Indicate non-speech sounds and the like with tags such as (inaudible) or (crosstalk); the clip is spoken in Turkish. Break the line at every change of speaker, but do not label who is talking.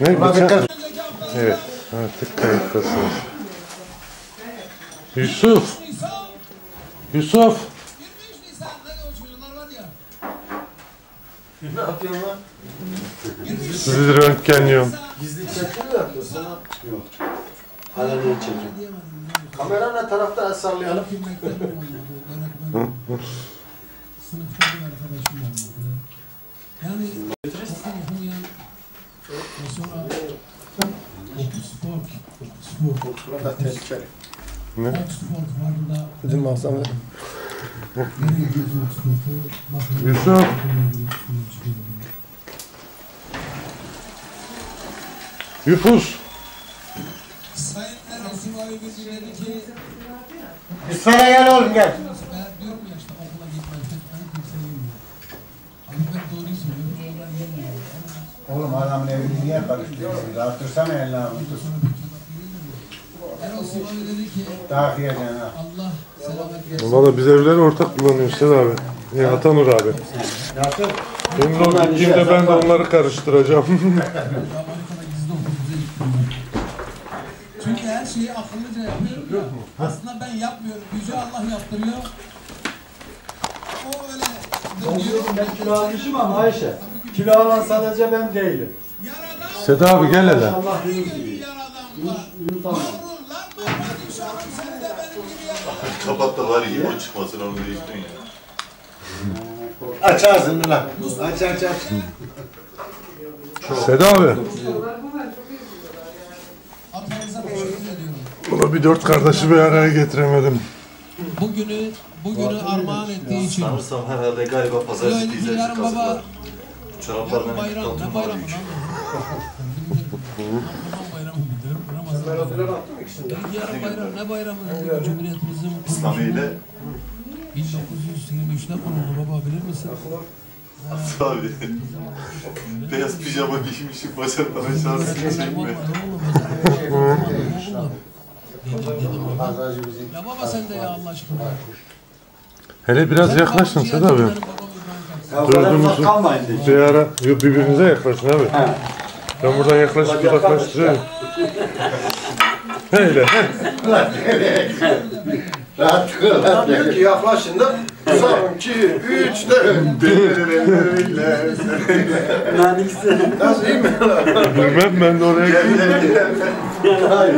Ne? Geçen... Evet. Artık kayıttasınız. Yusuf. Yusuf.
23 Nisan'da o çocuklar var ya.
Ne yapıyorsun lan?
Sizi röntgenliyorum.
Gizli çekim mi yapıyorsun lan? Yok. Aleni çekim. Kamera ne tarafta el sallayalım.
Sınıfta bir arkadaşım olmadı. Yani okul okumayan ve sonra
Burada tehlikeli.
Oxford vardı da
Bizim masam var.
nereye gidiyordu Oxford'u? Bakın.
Yusuf. Yufus.
Sayın Erdoğan abi bir dedi ki
İsmail'e gel oğlum gel.
ben diyorum ya işte okula gitmezsek ben kimse yemiyor. Abi ben doğruyu söylüyorum. Oradan yemiyor.
Oğlum adamın evini niye karıştırıyorsun? Dağıtırsana elini
Ondan
avunu.
sonra bir kebap yiyemiyor. Erol Sivavi dedi ki
Dağıt yiyeceksin ha.
Allah selamet versin.
Valla biz evleri ortak kullanıyoruz Sedat abi. Ya Atanur abi.
Nasıl?
Benim de o gittiğimde ben de onları karıştıracağım. (laughs)
Çünkü her şeyi akıllıca yapıyorum ya. Aslında ben yapmıyorum. Yüce Allah yaptırıyor. O öyle dönüyor.
Ben kilo almışım ama Ayşe. Kilo alan sadece ben değilim.
Sedat abi gel hele.
Allah
gibi.
Yunus
benim gibi yaradan.
Kapat da var ya o çıkmasın onu değiştirin ya.
Aç ağzını lan. Aç aç aç.
Sedat abi.
Atanıza teşekkür ediyorum.
Buna bir dört kardeşi bir araya getiremedim.
Bugünü, bugünü armağan ettiği için.
Sanırsam herhalde galiba pazartesi
yarın baba,
kasıplar. Çoraplar
yarın
benim
bayram, ne bayramı lan? Ramazan bayramı biliyorum, Ramazan bayramı. Yarın bayram, ne bayramı? Cumhuriyetimizin
İslami ile
1923'te kuruldu baba bilir misin?
abi. Beyaz pijama giymişim bacaklarına şarjı
Özel
çekme.
Ya baba sen de ya Allah aşkına.
Hele biraz
Sen
yaklaşın Sedat abi.
Ya o kadar uzak kalmayın diye.
Bir ara yok birbirinize yaklaşın abi. Ben buradan yaklaşıp uzaklaştırıyorum. Hele. (laughs)
Rahat rahat. Diyor ki yaklaşın da. Son, iki, üç, dört. (laughs)
Yani ikisi.
Nasıl iyi mi?
Bilmem ben de oraya.
Hayır.